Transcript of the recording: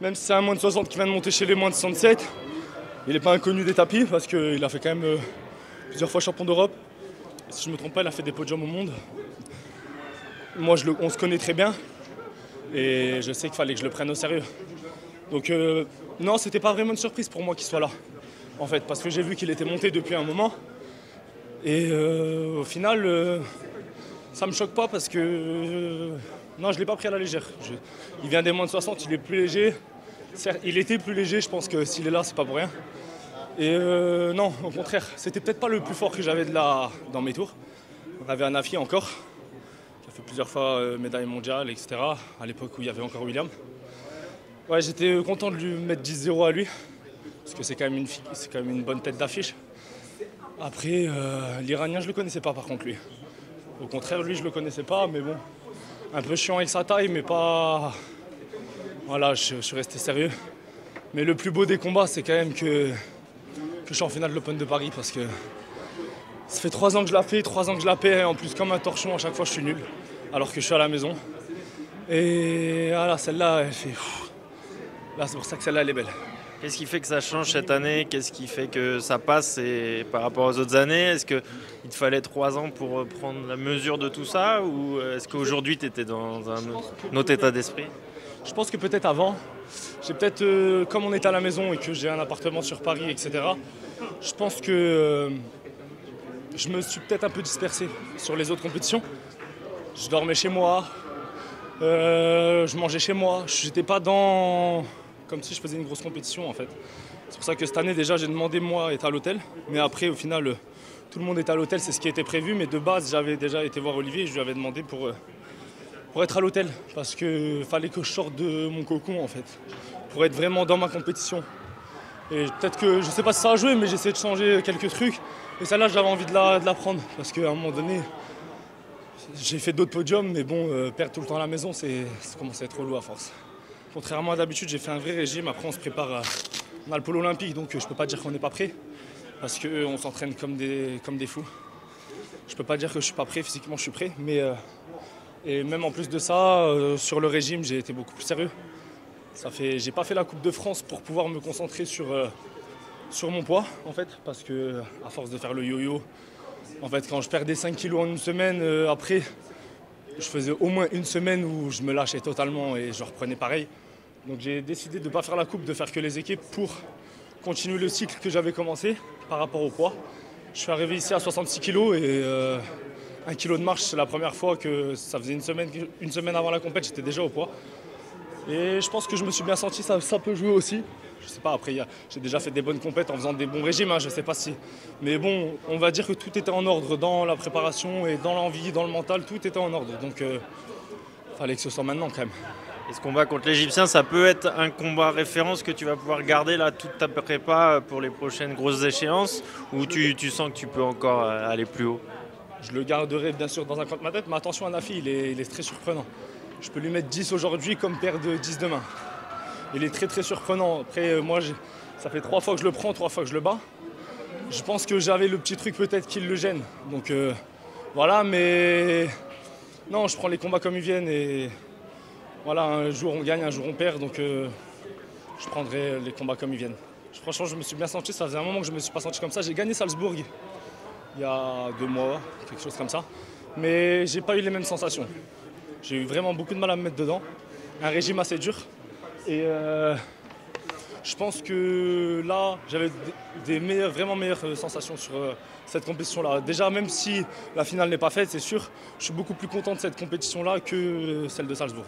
même si c'est un moins de 60 qui vient de monter chez les moins de 67, il n'est pas inconnu des tapis parce qu'il a fait quand même euh, plusieurs fois champion d'Europe. Si je ne me trompe pas, il a fait des podiums au monde. Moi, on se connaît très bien et je sais qu'il fallait que je le prenne au sérieux. Donc, euh, non, c'était pas vraiment une surprise pour moi qu'il soit là, en fait, parce que j'ai vu qu'il était monté depuis un moment. Et euh, au final, euh, ça me choque pas parce que. Non, je l'ai pas pris à la légère. Il vient des moins de 60, il est plus léger. Il était plus léger, je pense que s'il est là, c'est pas pour rien. Et euh, non, au contraire, c'était peut-être pas le plus fort que j'avais dans mes tours. On avait un Afi encore, qui a fait plusieurs fois euh, médaille mondiale, etc. À l'époque où il y avait encore William. Ouais, j'étais euh, content de lui mettre 10-0 à lui, parce que c'est quand, même une bonne tête d'affiche. Après, l'Iranien, je le connaissais pas par contre lui. Au contraire, lui, je le connaissais pas, mais bon, un peu chiant avec sa taille, mais pas. Voilà, je, suis resté sérieux. Mais le plus beau des combats, c'est quand même que, que je suis en finale de l'Open de Paris parce que ça fait trois ans que je la fais, trois ans que je la paie, et en plus, comme un torchon, à chaque fois, je suis nul, alors que je suis à la maison. Et voilà, celle-là, elle fait. Là, c'est pour ça que celle-là, elle est belle. Qu'est-ce qui fait que ça change cette année? Qu'est-ce qui fait que ça passe? Et par rapport aux autres années? Est-ce qu'il te fallait trois ans pour euh, prendre la mesure de tout ça? Ou euh, est-ce qu'aujourd'hui tu étais dans un autre, un autre état d'esprit? Je pense que peut-être avant, j'ai peut-être, euh, comme on est à la maison et que j'ai un appartement sur Paris, etc., je pense que euh, je me suis peut-être un peu dispersé sur les autres compétitions. Je dormais chez moi, euh, je mangeais chez moi, j'étais pas dans. Comme si je faisais une grosse compétition en fait. C'est pour ça que cette année déjà j'ai demandé moi être à l'hôtel, mais après au final euh, tout le monde est à l'hôtel, c'est ce qui était prévu, mais de base j'avais déjà été voir Olivier et je lui avais demandé pour. euh, être à l'hôtel. Parce que fallait que je sorte de mon cocon en fait pour être vraiment dans ma compétition. Et peut-être que je sais pas si ça a joué mais j'essaie de changer quelques trucs. Et celle-là j'avais envie de la, prendre. Parce qu'à un moment donné j'ai fait d'autres podiums mais bon euh, perdre tout le temps à la maison c'est commence à être relou à force contrairement à d'habitude j'ai fait un vrai régime après on se prépare on a le pôle olympique donc euh, je peux pas dire qu'on n'est pas prêt parce qu'on s'entraîne comme des, comme des fous je peux pas dire que je suis pas prêt physiquement je suis prêt mais euh, et même en plus de ça, euh, sur le régime, j'ai été beaucoup plus sérieux. Ça fait, j'ai pas fait la Coupe de France pour pouvoir me concentrer sur, euh, sur mon poids, en fait, parce que à force de faire le yo-yo, en fait, quand je perdais 5 kilos en une semaine, euh, après, je faisais au moins une semaine où je me lâchais totalement et je reprenais pareil. Donc j'ai décidé de ne pas faire la coupe, de faire que les équipes pour continuer le cycle que j'avais commencé par rapport au poids. Je suis arrivé ici à 66 kilos et euh, un kilo de marche, c'est la première fois que ça faisait une semaine, une semaine avant la compète, j'étais déjà au poids. Et je pense que je me suis bien senti, ça, peut jouer aussi. Je sais pas, après, j'ai déjà fait des bonnes compètes en faisant des bons régimes, hein, je sais pas si. Mais bon, on va dire que tout était en ordre dans la préparation et dans l'envie, dans le mental, tout était en ordre. Donc, il fallait que ce soit maintenant quand même. Et ce combat contre l'Égyptien, ça peut être un combat référence que tu vas pouvoir garder là toute ta prépa pour les prochaines grosses échéances? Ou tu, sens que tu peux encore euh, aller plus haut? Je le garderai bien sûr dans un coin de ma tête, mais attention à Nafi, il est, très surprenant. Je peux lui mettre 10 aujourd'hui comme père de 10 demain. Il est très très surprenant. Après, euh, moi, ça fait trois fois que je le prends, trois fois que je le bats. Je pense que j'avais le petit truc peut-être qui le gêne. Donc euh, voilà, mais non, je prends les combats comme ils viennent et voilà, un jour on gagne, un jour on perd, donc euh, je prendrai les combats comme ils viennent. Franchement, je me suis bien senti, ça faisait un moment que je me suis pas senti comme ça. J'ai gagné Salzbourg il y a deux mois, quelque chose comme ça. Mais j'ai pas eu les mêmes sensations. J'ai eu vraiment beaucoup de mal à me mettre dedans. Un régime assez dur. Et euh, je pense que là, j'avais des vraiment meilleures euh, sensations sur cette compétition-là. Déjà, même si la finale n'est pas faite, c'est sûr, je suis beaucoup plus content de cette compétition-là que celle de Salzbourg.